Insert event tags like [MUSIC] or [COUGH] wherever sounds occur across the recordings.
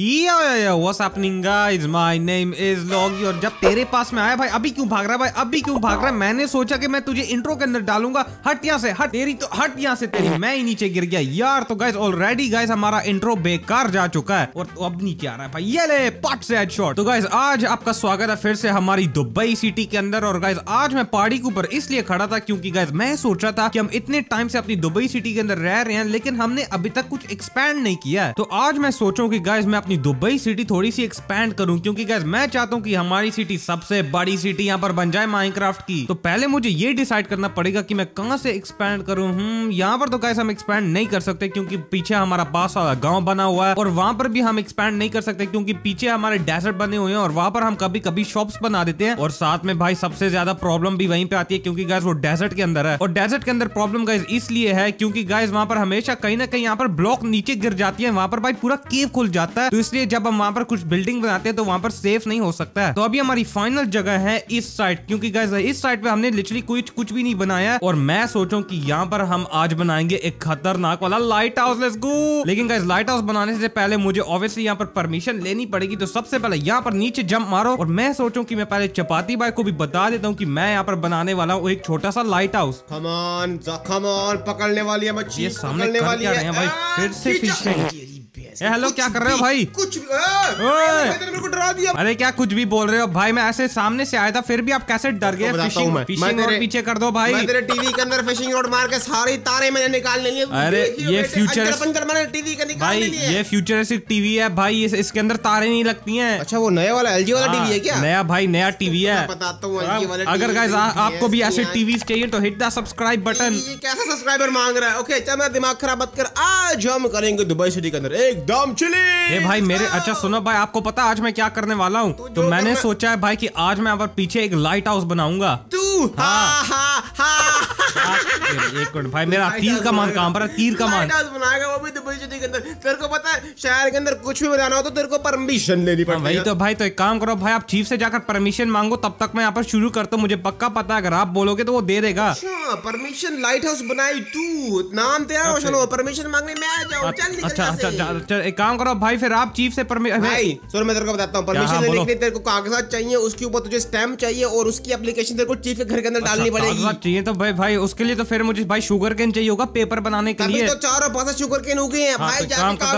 Yo, yo, yo, what's happening guys? My name is Logi और जब तेरे पास में आया भाई अभी क्यों भाग रहा है भाई? अभी क्यों भाग रहा है? मैंने सोचा कि मैं तुझे इंट्रो के अंदर डालूँगा। हट यहाँ से हट तेरी तो हट यहाँ से तेरी। मैं ही नीचे गिर गया। यार तो गाइस ऑलरेडी गाइस हमारा इंट्रो बेकार जा चुका है। और तो अब नीचे आ रहा है भाई? ये ले पट से हेडशॉट तो गाइस आज आपका स्वागत है फिर से हमारी दुबई सिटी के अंदर। और गाइस आज मैं पहाड़ी के ऊपर इसलिए खड़ा था क्योंकि गाइस मैं सोच रहा था कि हम इतने टाइम से अपनी दुबई सिटी के अंदर रह रहे हैं लेकिन हमने अभी तक कुछ एक्सपैंड नहीं किया है। तो आज मैं सोचूं कि गाइस मैं अपनी दुबई सिटी थोड़ी सी एक्सपैंड करूँ, क्योंकि गैस मैं चाहता हूँ कि हमारी सिटी सबसे बड़ी सिटी यहाँ पर बन जाए माइनक्राफ्ट की। तो पहले मुझे ये डिसाइड करना पड़ेगा कि मैं कहाँ से एक्सपैंड करूँ। हम्म यहाँ पर तो गैस हम एक्सपैंड नहीं कर सकते, क्योंकि पीछे हमारा पास गाँव बना हुआ है, और वहाँ पर भी हम एक्सपैंड नहीं कर सकते, क्योंकि पीछे हमारे डेजर्ट बने हुए हैं, और वहाँ पर हम कभी कभी शॉप्स बना देते हैं। और साथ में भाई, सबसे ज़्यादा प्रॉब्लम भी वहीं पे आती है, क्योंकि गैस वो डेजर्ट के अंदर है। और डेजर्ट के अंदर प्रॉब्लम गाइज़ इसलिए है, क्योंकि गाइज़ वहाँ पर हमेशा कहीं ना कहीं यहाँ पर ब्लॉक नीचे गिर जाती है, वहाँ पर भाई पूरा केव खुल जाता है तो इसलिए जब हम वहाँ पर कुछ बिल्डिंग बनाते हैं तो वहाँ पर सेफ़ नहीं हो सकता है। तो अभी हमारी फाइनल जगह है इस साइड क्योंकि गैस इस साइड पे हमने लिटरली कुछ कुछ भी नहीं बनाया और मैं सोचू की यहाँ पर हम आज बनाएँगे एक खतरनाक वाला लाइट हाउस लेट्स गो लेकिन गैस लाइट हाउस बनाने से पहले मुझे ऑब्वियसली यहाँ पर परमिशन लेनी पड़ेगी। तो सबसे पहले यहाँ पर नीचे जंप मारो और मैं सोचू की मैं पहले चपाती बाई को भी बता देता हूँ की मैं यहाँ पर बनाने वाला हूँ एक छोटा सा लाइट हाउस कमान कमान पकड़ने वाली है मच्छी ये सामने रहे हैं भाई? फिर से फिशिंग हेलो क्या कर रहे हो भाई? कुछ भी मेरे को डरा दिया। अरे क्या कुछ भी बोल रहे हो? भाई मैं ऐसे सामने से आया था फिर भी आप कैसे डर गए? फिशिंग फिशिंग रोड पीछे कर दो भाई। मैं तेरे टीवी के अंदर फिशिंग रोड मार के सारी तारे मैंने निकाल लिए। अरे ये फ्यूचर मैंने टीवी का निकाल भाई ये फ्यूचरिस्टिक टीवी है भाई इसके अंदर तारे नहीं लगती है। अच्छा वो नया वाला एलजी वाला टीवी है क्या? नया भाई नया टीवी है। अगर गाइस आपको भी ऐसे टीवी चाहिए तो हिट द सब्सक्राइब बटन कैसा सब्सक्राइबर मांग रहा है? ओके चल मैं दिमाग खराब मत कर। आज हम करेंगे दुबई सिटी के अंदर एकदम चिली। ए भाई मेरे अच्छा सुनो भाई आपको पता आज मैं क्या करने वाला हूँ? तो मैंने सोचा है भाई कि आज मैं अब पीछे एक लाइट हाउस बनाऊँगा। तू? हाँ। हाँ एक मिनट भाई मेरा तीर का मान कहाँ पर तीर का मान। बनाएगा वो भी दुबई सिटी के अंदर। तेरे को पता है शहर के अंदर कुछ भी बनाना हो तो तेरे को परमिशन लेनी पड़ती है। तो भाई तो एक काम करो भाई आप चीफ से जाकर परमिशन मांगो तब तक मैं यहाँ पर शुरू करता हूँ मुझे पक्का पता है अगर आप बोलोगे तो वो दे देगा। परमिशन लाइट हाउस बनाई तू। नाम तेरा रोशन हो परमिशन मांगने में आ जाओ चल अच्छा अच्छा अच्छा एक काम करो भाई फिर आप चीफ से परमिशन भाई सुन मैं तेरे को बताता हूँ परमिशन लेने के लिए तेरे को कागजात चाहिए उसके ऊपर तुझे स्टैम्प चाहिए और उसकी एप्लीकेशन तेरे को चीफ के घर के अंदर अच्छा, डालनी पड़ेगी। चाहिए तो भाई भाई उसके लिए तो फिर मुझे भाई शुगर केन चाहिए होगा पेपर बनाने के लिए। तो चारों पास शुगर केन हो। गए हैं हाँ,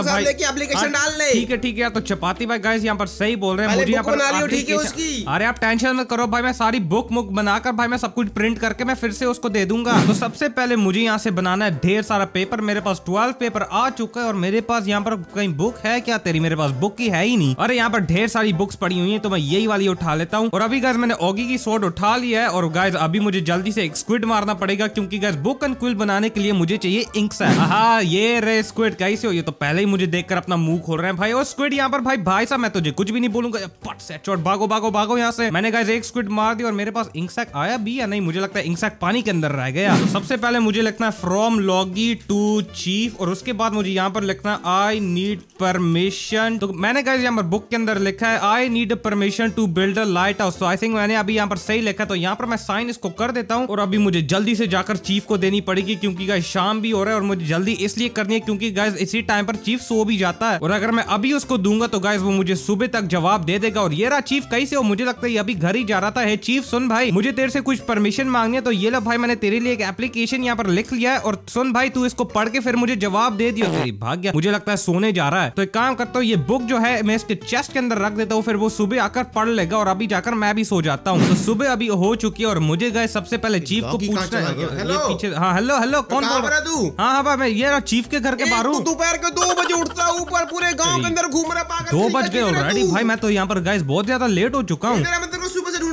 भाई। एप्लीकेशन हाँ, डाल ले। ठीक है ठीक है तो चपाती भाई गाइस यहाँ पर सही बोल रहे हैं। मुझे यहाँ पर ठीक है उसकी। अरे आप टेंशन मत करो भाई मैं सारी बुक मुक बनाकर भाई मैं सब कुछ प्रिंट करके मैं फिर से उसको दे दूँगा। [LAUGHS] तो सबसे पहले मुझे यहाँ से बनाना है ढेर सारा पेपर मेरे पास ट्वेल्व पेपर आ चुका है और मेरे पास यहाँ पर कहीं बुक है क्या? तेरी मेरे पास बुक की है ही नहीं। अरे यहाँ पर ढेर सारी बुक्स पड़ी हुई है तो मैं यही वाली उठा लेता हूँ। और अभी गाइस मैंने ओगी की सोड उठा लिया है। और गाइस अभी मुझे जल्दी से एक स्क्विड मारना पड़ेगा क्योंकि गाइस बुक एंड क्विल बनाने के लिए मुझे चाहिए इंक हाँ। ये रे स्क्विड कैसे हो? ये तो पहले ही मुझे देखकर अपना मुँह खोल रहे हैं भाई। और स्क्विड यहाँ पर, भाई भाई साहब, मैं तुझे कुछ भी नहीं बोलूँगा। पट से, चोट, भागो भागो भागो यहाँ से। मैंने गाइस एक स्क्विड मार दी और मेरे पास इंक आया भी या नहीं? मुझे लगता है इंक पानी के अंदर रह गया। तो सबसे पहले मुझे लिखना है फ्रॉम लॉगी टू चीफ और उसके बाद मुझे यहाँ पर लिखना आई नीड परमिशन तो मैंने गाइस यहाँ पर बुक के अंदर लिखा है I need permission to build a lighthouse तो आई थिंक मैंने अभी यहाँ पर सही लिखा तो यहाँ पर मैं साइन इसको कर देता हूँ और अभी मुझे जल्दी से जाकर चीफ को देनी पड़ेगी क्योंकि गाइस शाम भी हो रहा है और मुझे जल्दी इसलिए करनी है क्योंकि गाइस इसी टाइम पर चीफ सो भी जाता है। और अगर मैं अभी उसको दूँगा तो गाइस वो मुझे सुबह तक जवाब दे देगा। और ये रहा चीफ कैसे हो मुझे लगता है अभी घर ही जा रहा था। है चीफ सुन भाई मुझे तेरे से कुछ परमिशन मांगनी है तो ये लो भाई मैंने तेरे लिए एक एप्लीकेशन यहाँ पर लिख लिया है। और सुन भाई तू इसको पढ़ के फिर मुझे जवाब दे दिया। तेरी भाग्य मुझे लगता है सोने जा रहा है। तो एक काम करता हूँ ये बुक जो है मैं इसके चेस्ट के अंदर रख देता हूँ फिर वो सुबह आकर पढ़ लेगा और अभी जाकर मैं भी सो जाता हूँ। तो सुबह अभी हो चुकी है और मुझे गए सबसे पहले चीफ को पूछना है। पीछे हाँ हेलो हेलो कौन बोल रहा तू। हाँ हाँ भाई ये रहा चीफ के घर के बाहर हूँ। दोपहर के दो बजे उठता ऊपर पूरे गाँव के अंदर घूम रहा पागल दो बज गए ऑलरेडी भाई मैं तो यहाँ पर गाइस बहुत ज़्यादा लेट हो चुका हूँ।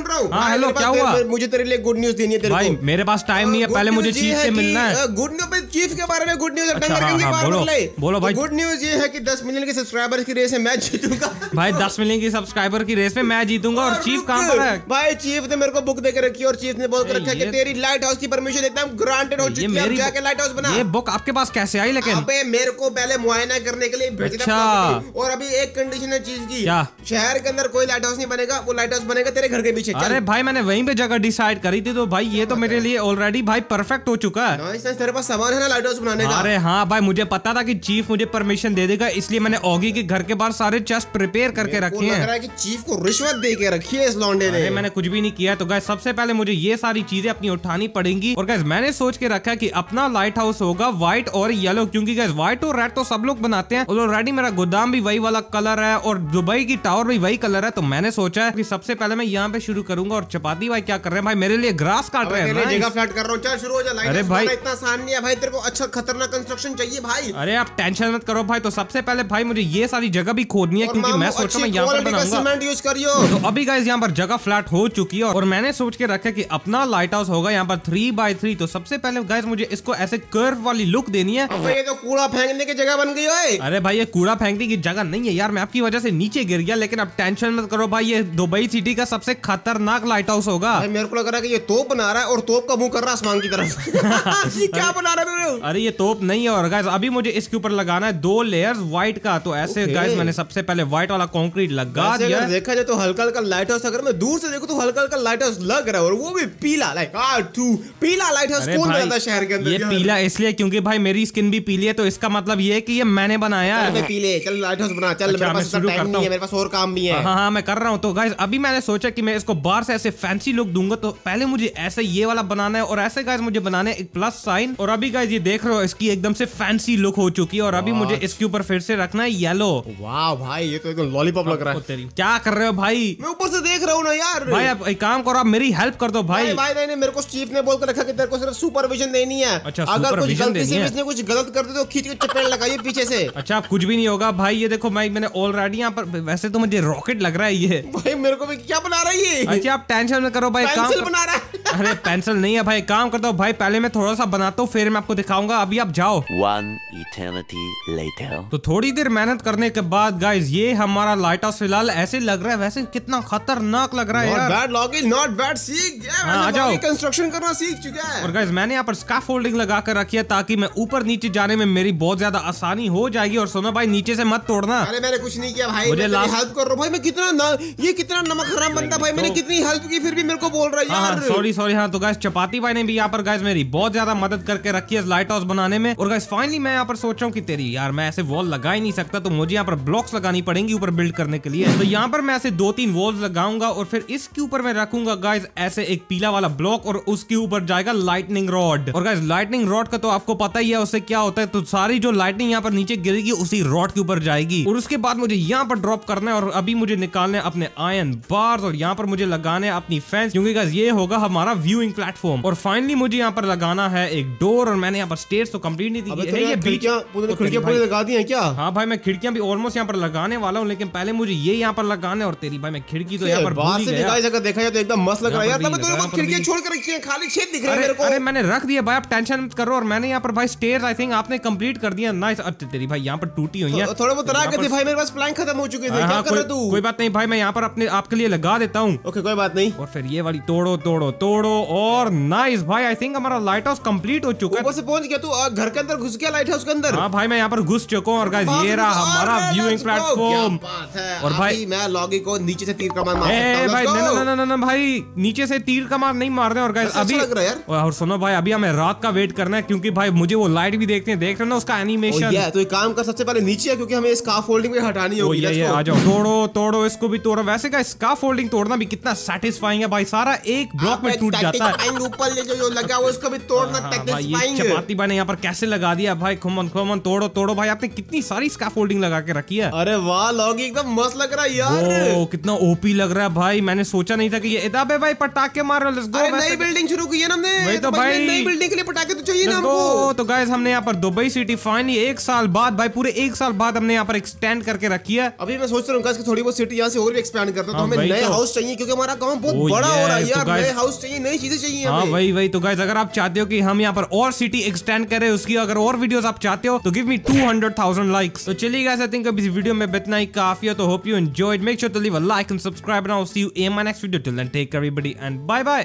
रहा हूँ। हाँ हेलो क्या हुआ? मुझे तेरे लिए गुड न्यूज़ देनी है तेरे भाई मेरे पास टाइम नहीं है पहले मुझे चीफ से मिलना है। गुड न्यूज़ चीफ के बारे में गुड न्यूज़ अच्छा, हाँ, हाँ, बोलो बोलो। भाई। गुड न्यूज़ ये है कि 10 मिलियन के सब्सक्राइबर की रेस में मैं जीतूँगा। भाई 10 मिलियन की सब्सक्राइबर की रेस में मैं जीतूँगा और चीफ कहाँ पर है? भाई चीफ ने मेरे को बुक देकर रखी और चीफ ने बोल कर रखा कि तेरी लाइट हाउस की परमिशन एकदम ग्रांटेड हो चुकी है जाके लाइट हाउस बना। ये बुक आपके पास कैसे आई लेकिन? अबे मेरे को पहले मुआयना करने के लिए भेजना अच्छा। और अभी एक कंडीशन है चीज़ की। शहर के अंदर कोई लाइट हाउस नहीं बनेगा वो लाइट हाउस बनेगा तेरे घर के पीछे। अरे भाई मैंने वहीं पे जगह डिसाइड करी थी तो भाई ये तो मेरे लिए ऑलरेडी भाई परफेक्ट हो चुका है। तेरे पास सामान है है लाइट हाउस बनाने का। अरे हाँ भाई मुझे पता था कि चीफ मुझे परमिशन दे देगा इसलिए मैंने ऑगी के घर के बाहर सारे चेस्ट प्रिपेयर करके रखे हैं। है कि चीफ को रिश्वत दे के रखी है इस लॉन्डे ने। मैंने कुछ भी नहीं किया तो गैस सबसे पहले मुझे ये सारी चीज़ें अपनी उठानी पड़ेंगी। और गैस मैंने सोच के रखा की अपना लाइट हाउस होगा व्हाइट और येलो क्योंकि गैस व्हाइट और रेड तो सब लोग बनाते हैं। और ऑलरेडी मेरा गोदाम भी वही वाला कलर है और दुबई की टावर भी वही कलर है तो मैंने सोचा है कि सबसे पहले मैं यहाँ पे शुरू करूँगा। और चपाती भाई क्या कर रहे हैं? भाई मेरे लिए ग्रास काट रहे हैं जगह फ्लैट कर रहा हूँ चल शुरू हो जाए अरे भाई। इतना आसान नहीं है भाई तेरे को अच्छा खतरनाक कंस्ट्रक्शन चाहिए भाई। अरे आप टेंशन मत करो भाई तो सबसे पहले भाई मुझे ये सारी जगह भी खोदनी है क्योंकि मैं सोच रहा हूँ यहाँ पर बनाऊँगा। यूज़ करियो। तो अभी गाइज़ यहाँ पर जगह फ्लैट हो चुकी है और मैंने सोच के रखा की अपना लाइट हाउस होगा यहाँ पर थ्री बाई थ्री तो सबसे पहले गाइज़ मुझे इसको ऐसे कर्व वाली लुक देनी है। ये तो कूड़ा फेंकने की जगह बन गई है अरे भाई ये कूड़ा फेंकने की जगह नहीं है यार मैं आपकी वजह से नीचे गिर गया लेकिन अब टेंशन मत करो भाई ये दुबई सिटी का सबसे खतरनाक लाइट हाउस होगा मेरे को लग रहा है कि ये तोप बना रहा है और तोप का मुँह कर रहा है आसमान की तरफ़। [LAUGHS] क्या बना रहा हो अरे ये तोप नहीं है और गाइस अभी मुझे इसके ऊपर लगाना है दो लेयर्स व्हाइट का तो ऐसे गाइस मैंने सबसे पहले व्हाइट वाला कंक्रीट लगा दिया। देखा जाए तो हल्का हल्का लाइट हाउस अगर मैं दूर से देखूँ तो हल्का हल्का लाइट हाउस लग रहा है और वो भी पीला लाइक टू पीला लाइट हाउस कौन बनाता शहर के अंदर? ये पीला इसलिए क्योंकि भाई मेरी स्किन भी पीली है तो इसका मतलब ये है कि ये मैंने बनाया है। पीले चल लाइट हाउस बना चल अच्छा, मेरे पास टाइम नहीं है मेरे पास और काम भी है। हाँ हाँ मैं कर रहा हूँ तो गाइस अभी मैंने सोचा कि मैं इसको बाहर से ऐसे फैंसी लुक दूँगा तो पहले मुझे ऐसे ये वाला बनाना है और ऐसे गाइस मुझे बनाने एक प्लस साइन और अभी गाइस ये देख रहे हो इसकी एकदम से फैंसी लुक हो चुकी है और अभी मुझे इसके ऊपर फिर से रखना है येलो वाह भाई ये तो एकदम लॉलीपॉप लग रहा है। क्या कर रहे हो भाई? मैं ऊपर से देख रहा हूँ ना यार। भाई अब एक काम करो आप मेरी हेल्प कर दो भाई। भाई नहीं मेरे को चीफ ने बोल कर रखा कि तेरे को सिर्फ़ सुपरविजन देनी है। अच्छा अगर कुछ गलती से इसने कुछ गलत कर दे तो खींच के चपेट लगाइए पीछे से। अच्छा कुछ भी नहीं होगा भाई ये देखो भाई मैंने ऑलरेडी यहाँ पर वैसे तो मुझे रॉकेट लग रहा है ये। भाई मेरे को भी क्या बना रही है अच्छा आप टेंशन में करो भाई काम बना रहा है। अरे पेंसिल नहीं है भाई काम करता हूँ भाई पहले मैं थोड़ा सा बनाता हूँ फिर मैं आपको दिखाऊँगा अभी आप जाओ। One eternity later. तो थोड़ी देर मेहनत करने के बाद गाइज़ ये हमारा लाइट हाउस फ़िलहाल ऐसे लग रहा है वैसे कितना खतरनाक लग रहा है यार। बैड लॉगिंग नॉट बैड सीख हाँ, जाओ। कंस्ट्रक्शन करना सीख चुका है। और गाइज़ मैंने यहाँ पर स्काफ फोल्डिंग लगा कर रखी है ताकि मैं ऊपर नीचे जाने में मेरी बहुत ज़्यादा आसानी हो जाएगी। और सोना भाई नीचे से मत तोड़ना। अरे मैंने कुछ नहीं किया भाई मुझे हेल्प कर रहा भाई मैं कितना ये कितना नमक हराम बनता भाई मैंने कितनी हेल्प की फिर भी मेरे को बोल रहा है सॉरी सॉरी हाँ तो गाइज़ चपाती भाई ने भी यहाँ पर गाइज़ मेरी बहुत ज़्यादा मदद करके रखी है। लाइट हाउस बनाने में। और गाइज़ फाइनली मैं यहाँ पर सोच रहा हूँ कि तेरी, यार, मैं ऐसे वॉल लगा ही नहीं सकता तो मुझे यहाँ पर ब्लॉक्स लगानी पड़ेंगी ऊपर बिल्ड करने के लिए। तो यहाँ पर मैं ऐसे दो तीन वॉल्स लगाऊँगा और फिर इसके ऊपर मैं रखूँगा गाइज़ ऐसे एक पीला वाला ब्लॉक और उसके ऊपर जाएगा लाइटनिंग रॉड और गाइज़ लाइटनिंग रॉड का तो आपको पता ही है, उससे क्या होता है तो सारी जो लाइटनिंग यहाँ पर नीचे गिरेगी, उसी रॉड के ऊपर जाएगी। और उसके बाद मुझे यहाँ पर ड्रॉप करना है और अभी मुझे निकालने अपने आयन बार्स और यहाँ पर मुझे लगाने अपनी फैंस क्योंकि ये होगा हमारा व्यूइंग प्लेटफॉर्म और फाइनली मुझे यहाँ पर लगाना है एक डोर और मैंने यहाँ पर स्टेज तो कंप्लीट नहीं दी है ये खिड़कियाँ पूरी लगा दी हैं क्या? हाँ भाई मैं खिड़कियाँ भी ऑलमोस्ट यहाँ पर लगाने वाला हूँ लेकिन पहले मुझे ये यहाँ पर लगाने और तेरी भाई मैं खिड़की तो यहाँ पर बाहर से अगर देखा जाए तो एकदम मस्त लग रहा है यार। तो खिड़कियाँ छोड़ कर रखी हैं खाली छेद दिख रहा है मेरे को। अरे मैंने रख दिया भाई आप टेंशन मत करो और मैंने यहाँ पर भाई स्टेज आई थिंक आपने कंप्लीट कर दिया। नाइस तेरी भाई यहाँ पर टूटी हुई है। थोड़ा बहुत थे भाई मेरे पास प्लान खत्म हो चुके थे हाँ, क्या कर रहा तू? कोई बात नहीं भाई मैं यहाँ पर अपने आपके लिए लगा देता हूँ। ओके कोई बात नहीं। और फिर ये वाली तोड़ो तोड़ो तोड़ो और नाइस भाई आई थिंक हमारा लाइट हाउस कंप्लीट हो चुका है। पहुँच गया तू घर के अंदर घुस गया लाइट हाउस के अंदर? हाँ भाई मैं यहाँ पर घुस चुका हूँ और गाइस ये रहा हमारा व्यूइंग प्लेटफॉर्म और भाई मैं लॉगी को नीचे से तीर कमान मार भाई ना ना ना ना भाई नीचे से तीर कमान नहीं मार रहे और गाइस अभी और सुनो भाई अभी हमें रात का वेट करना है क्योंकि भाई मुझे वो लाइट भी देखते हैं देख रहे ना उसका एनिमेशन तो एक काम कर सबसे पहले नीचे है क्योंकि हमें स्काफ फोल्डिंग हटानी होगी ये आ जाओ तोड़ो तोड़ो इसको भी तोड़ो। वैसे का स्काफ फोल्डिंग तोड़ना भी कितना सेटिस्फाइंग है भाई सारा एक ब्लॉक में टूट जाता है। ऊपर जो लगा वो उसको भी तोड़ना हाँ, भाई ने यहाँ पर कैसे लगा दिया? भाई खुमन खुमन तोड़ो तोड़ो। भाई आपने कितनी सारी स्कैफोल्डिंग लगा के रखी है। अरे वाह लॉगी एकदम मस्त लग रहा है यार। ओ, कितना ओपी लग रहा है भाई। मैंने सोचा नहीं था कि ये इदाबे भाई पटाखे मार रहे हो। नई बिल्डिंग शुरू की है ना हमने। वही तो, तो भाई नई बिल्डिंग के लिए पटाखे तो चाहिए ना हमको। तो गाइस हमने यहाँ पर दुबई सिटी फाइनली एक साल बाद भाई पूरे एक साल बाद हमने यहाँ पर एक्सटेंड करके रखी है। अभी मैं सोच रहा हूँ थोड़ी बहुत सिटी यहाँ से और भी एक्सपेंड करता हूँ। तो हमें नए हाउस चाहिए क्योंकि हमारा गाँव बहुत बड़ा हो रहा है तो यार। नए हाउस चाहिए नई चीज़ें चाहिए हाँ वही वही। तो गाइस अगर आप चाहते हो कि हम यहाँ पर और सिटी एक्सटेंड करे उसकी अगर और वीडियोस आप चाहते हो तो गिव मी 200,000 लाइक्स तो चलिए गाइस आई थिंक अब इस वीडियो में इतना ही काफ़ी है तो hope you enjoyed make sure to leave a like and subscribe now see you in my next video till then take care everybody and bye bye